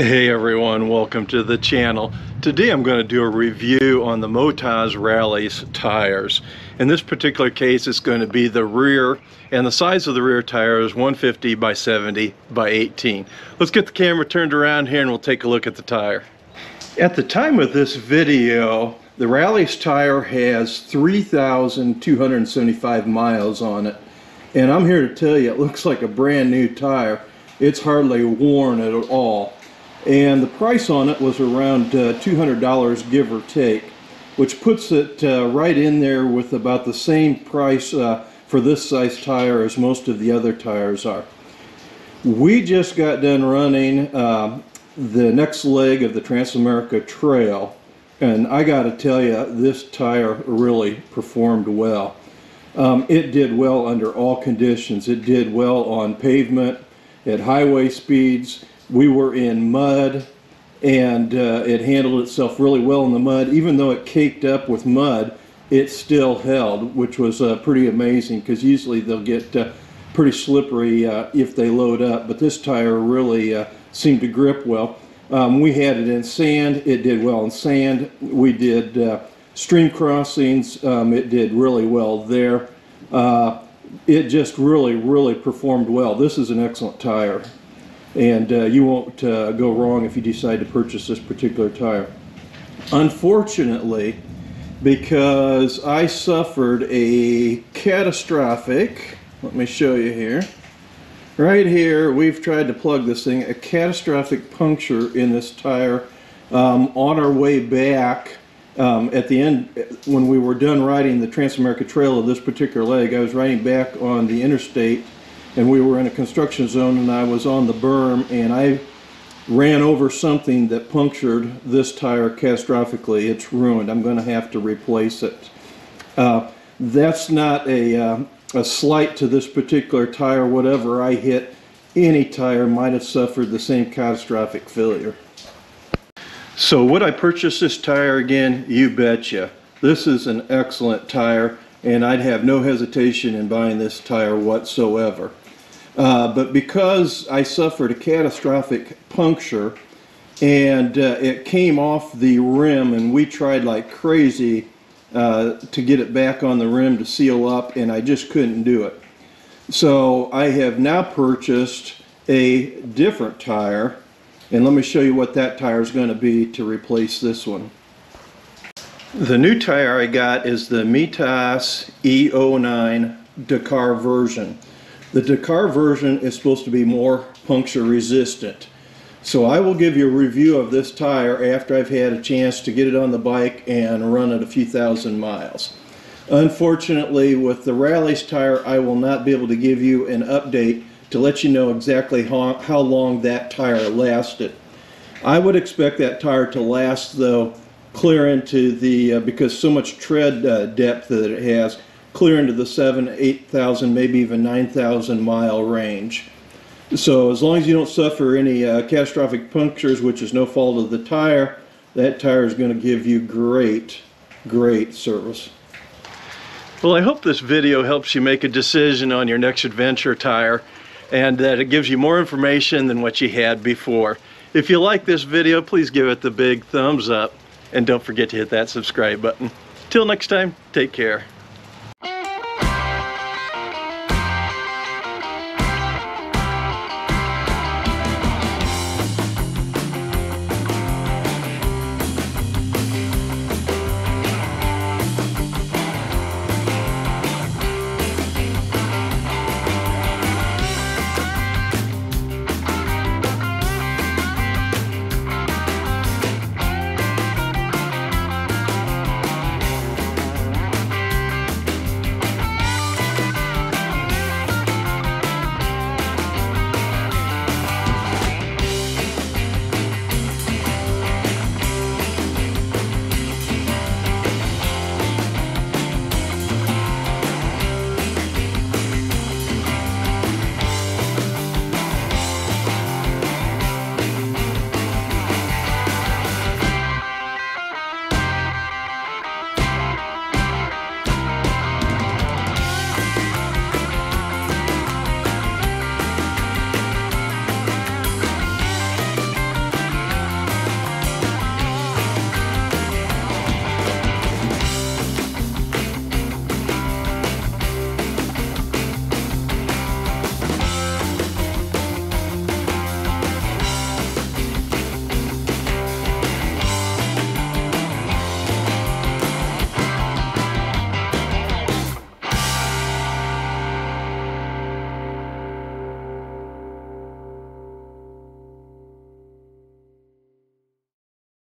Hey everyone, welcome to the channel. Today I'm going to do a review on the Motoz Rallz tires. In this particular case it's going to be the rear and the size of the rear tire is 150 by 70 by 18. Let's get the camera turned around here and we'll take a look at the tire. At the time of this video the Rallz tire has 3,275 miles on it and I'm here to tell you it looks like a brand new tire. It's hardly worn at all and the price on it was around uh, $200 give or take which puts it uh, right in there with about the same price uh, for this size tire as most of the other tires are. We just got done running um, the next leg of the Transamerica Trail and I got to tell you this tire really performed well. Um, it did well under all conditions. It did well on pavement, at highway speeds, we were in mud and uh, it handled itself really well in the mud. Even though it caked up with mud, it still held, which was uh, pretty amazing because usually they'll get uh, pretty slippery uh, if they load up, but this tire really uh, seemed to grip well. Um, we had it in sand, it did well in sand. We did uh, stream crossings, um, it did really well there. it just really, really performed well. This is an excellent tire and uh, you won't uh, go wrong if you decide to purchase this particular tire. Unfortunately, because I suffered a catastrophic, let me show you here, right here we've tried to plug this thing, a catastrophic puncture in this tire um, on our way back um, at the end, when we were done riding the Transamerica Trail of this particular leg, I was riding back on the interstate and we were in a construction zone and I was on the berm and I ran over something that punctured this tire catastrophically. It's ruined. I'm going to have to replace it. Uh, that's not a, uh, a slight to this particular tire. Whatever I hit, any tire might have suffered the same catastrophic failure. So would I purchase this tire again? You betcha. This is an excellent tire and I'd have no hesitation in buying this tire whatsoever. Uh, but because I suffered a catastrophic puncture and uh, it came off the rim and we tried like crazy uh, to get it back on the rim to seal up and I just couldn't do it. So I have now purchased a different tire and let me show you what that tire is going to be to replace this one. The new tire I got is the Mitas E09 Dakar version. The Dakar version is supposed to be more puncture resistant. So I will give you a review of this tire after I've had a chance to get it on the bike and run it a few thousand miles. Unfortunately, with the Rallz tire, I will not be able to give you an update to let you know exactly how, how long that tire lasted. I would expect that tire to last, though, clear into the, uh, because so much tread uh, depth that it has, clear into the seven, 8,000, maybe even 9,000 mile range. So as long as you don't suffer any uh, catastrophic punctures, which is no fault of the tire, that tire is going to give you great, great service. Well, I hope this video helps you make a decision on your next adventure tire and that it gives you more information than what you had before. If you like this video, please give it the big thumbs up and don't forget to hit that subscribe button. Till next time, take care.